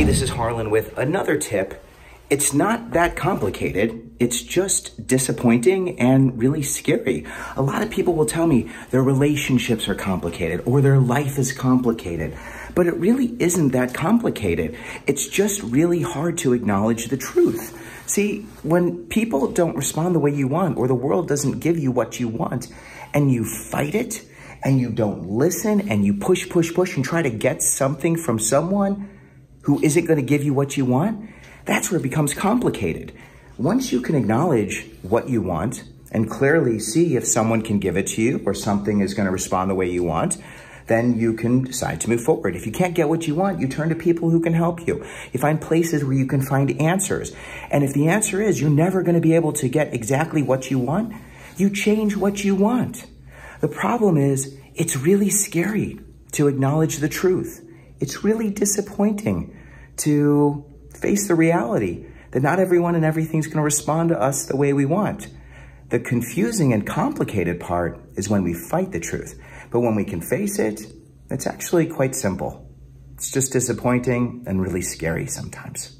Hey, this is Harlan with another tip. It's not that complicated. It's just disappointing and really scary. A lot of people will tell me their relationships are complicated or their life is complicated, but it really isn't that complicated. It's just really hard to acknowledge the truth. See, when people don't respond the way you want or the world doesn't give you what you want and you fight it and you don't listen and you push, push, push and try to get something from someone, who isn't going to give you what you want, that's where it becomes complicated. Once you can acknowledge what you want and clearly see if someone can give it to you or something is going to respond the way you want, then you can decide to move forward. If you can't get what you want, you turn to people who can help you. You find places where you can find answers. And if the answer is you're never going to be able to get exactly what you want, you change what you want. The problem is it's really scary to acknowledge the truth it's really disappointing to face the reality that not everyone and everything's going to respond to us the way we want. The confusing and complicated part is when we fight the truth. But when we can face it, it's actually quite simple. It's just disappointing and really scary sometimes.